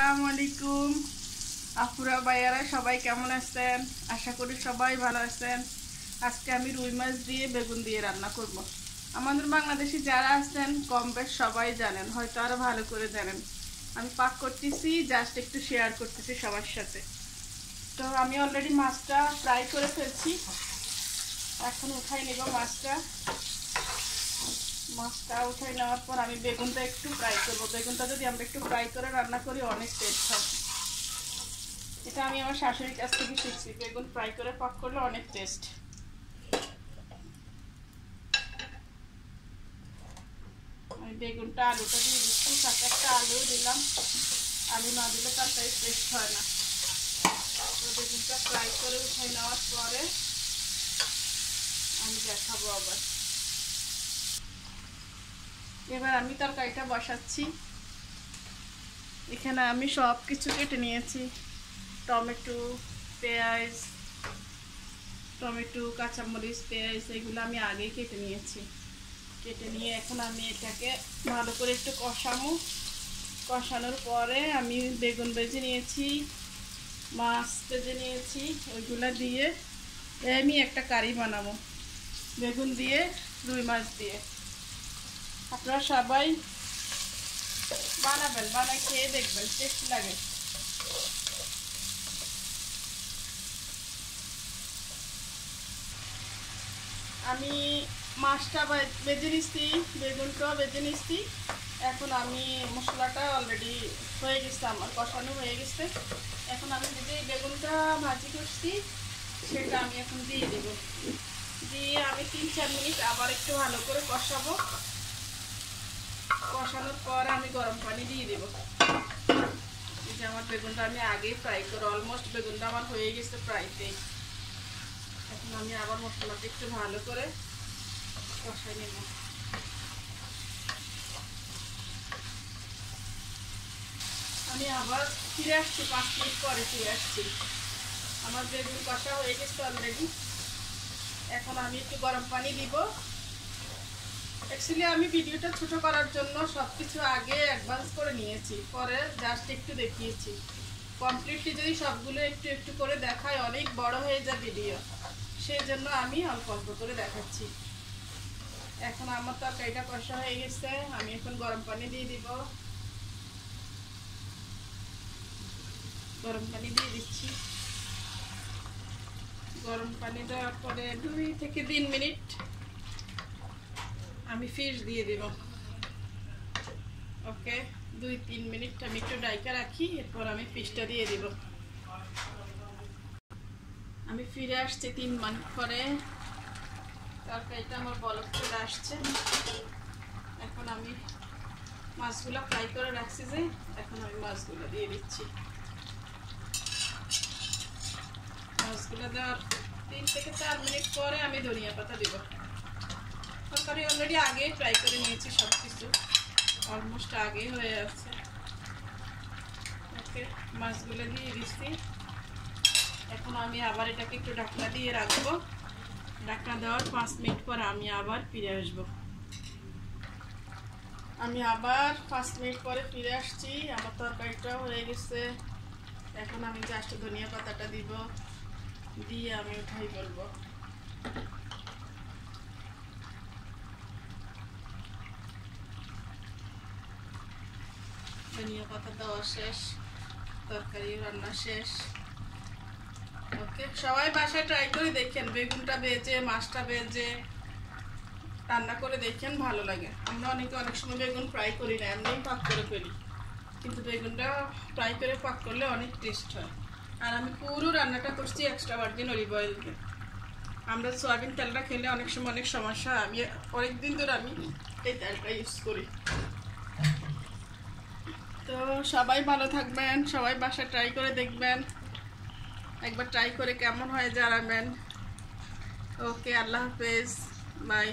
আসসালামু আলাইকুম আপুরা, ভাইয়ারা, সবাই কেমন আছেন? আশা করি সবাই ভালো আছেন। আজকে আমি রুই মাছ দিয়ে বেগুন দিয়ে রান্না করব। আমাদের বাংলাদেশি যারা আছেন, কম বেশ সবাই জানেন, হয়তো আরও ভালো করে জানেন। আমি পাক করতেছি জাস্ট একটু শেয়ার করতেছি সবার সাথে। তো আমি অলরেডি মাছটা ফ্রাই করে ফেলছি। এখন উঠাই নেব মাছটা। মাছটা উঠাই নেওয়ার পর আমি বেগুনটা একটু ফ্রাই করব। বেগুনটা যদি আমরা একটু ফ্রাই করে রান্না করি, অনেক টেস্ট হবে এটা আমি আমার শাশুড়ির কাছ থেকে শিখছি, বেগুন ফ্রাই করে পাক করলে অনেক টেস্ট আমি বেগুনটা, আলুটা দিয়ে দিচ্ছি, সাথে একটা আলু দিলাম। আলু না দিলে তরকারি টেস্ট হয় না। তো বেগুনটা ফ্রাই করে উঠাই নেওয়ার পরে আমি দেখাবো আবার। এবার আমি তরকারিটা বসাচ্ছি। এখানে আমি সব কিছু কেটে নিয়েছি। টমেটো, পেঁয়াজ, টমেটো, কাঁচামরিচ, পেঁয়াজ, এগুলো আমি আগেই কেটে নিয়েছি। কেটে নিয়ে এখন আমি এটাকে ভালো করে একটু কষামো কষানোর পরে আমি বেগুন বেজে নিয়েছি, মাছ ভেজে নিয়েছি, ওইগুলো দিয়ে আমি একটা কারি বানাবো। বেগুন দিয়ে, রুই মাছ দিয়ে। আপনারা সবাই বানাবেন, বানায় খেয়ে দেখবেন, টেস্ট লাগে। আমি মাছটা বেজে নিচ্ছি, বেগুনটাও বেজে নিচ্ছি। এখন আমি মশলাটা অলরেডি হয়ে গেছে আমার, কষানো হয়ে গেছে। এখন আমি যদি বেগুনটা ভাজি করছি, সেটা আমি এখন দিয়ে দেব। দিয়ে আমি তিন চার মিনিট আবার একটু ভালো করে কষাবো। কষানোর পর আমি গরম পানি দিয়ে দেব। এই যে আমার বেগুনটা আমি আগেই ফ্রাই করে অলমোস্ট বেগুনটা আমার হয়ে গেছে ফ্রাইতে এখন আমি আবার মশলাটা একটু ভালো করে কষাই নেব। আমি আবার ফিরে আসছি, পাঁচ মিনিট পরে ফিরে আসছি। আমার বেগুন কষা হয়ে গেছে অলরেডি এখন আমি একটু গরম পানি দিব। অ্যাকচুয়ালি আমি ভিডিওটা ছোট করার জন্য সব কিছু আগে অ্যাডভান্স করে নিয়েছি। পরে জাস্ট একটু দেখিয়েছি। কমপ্লিটলি যদি সবগুলো একটু একটু করে দেখায় অনেক বড় হয়ে যায় ভিডিও সেই জন্য আমি অল্প অল্প করে দেখাচ্ছি। এখন আমার তরকারিটা কষা হয়ে গেছে, আমি এখন গরম পানি দিয়ে দিব। গরম পানি দিয়ে দিচ্ছি। গরম পানি দেওয়ার পরে দুই থেকে তিন মিনিট আমি ফিশ দিয়ে দেব। ওকে দুই, তিন মিনিট আমি একটু ডাইকা রাখি, এরপর আমি ফিশটা দিয়ে দেব। আমি ফিরে আসছি তিন মিনিট পরে। তরকারিটা আমার বলক চলে আসছে। এখন আমি মাছগুলো ফ্রাই করে রাখছি যে, এখন আমি মাছগুলো দিয়ে দিচ্ছি। মাছগুলো দেওয়ার তিন থেকে চার মিনিট পরে আমি ধনিয়া পাতা দিব। তরকারি অলরেডি আগে ট্রাই করে নিয়েছি সব কিছু অলমোস্ট আগে হয়ে আছে ওকে, মাছগুলো দিয়ে দিচ্ছি। এখন আমি আবার এটাকে একটু ঢাকনা দিয়ে রাখব। ঢাকনা দেওয়ার পাঁচ মিনিট পর আমি আবার ফিরে আসব। আমি আবার পাঁচ মিনিট পরে ফিরে আসছি। আমার তরকারিটাও হয়ে গেছে। এখন আমি জাস্ট ধনিয়া পাতাটা দিব। দিয়ে আমি উঠাই বলব। ধনিয়া পাতা দেওয়া শেষ, তরকারি রান্না শেষ। ওকে, সবাই বাসায় ট্রাই করে দেখেন, বেগুনটা বেজে মাছটা বেজে রান্না করে দেখেন, ভালো লাগে। আমরা অনেকে অনেক সময় বেগুন ফ্রাই করি না এমনি পাক করে ফেলি। কিন্তু বেগুনটা ফ্রাই করে পাক করলে অনেক টেস্ট হয়। আর আমি পুরো রান্নাটা করছি এক্সট্রা ভার্জিন অলিভ অয়েল দিয়ে। আমরা সয়াবিন তেলটা খেলে অনেক সময় অনেক সমস্যা আমি অনেক দিন ধরে আমি এই তেলটা ইউজ করি। সবাই ভালো থাকবেন, সবাই বাসা ট্রাই করে দেখবেন। একবার ট্রাই করে কেমন হয় জানাবেন। ওকে আল্লাহ হাফেজ বাই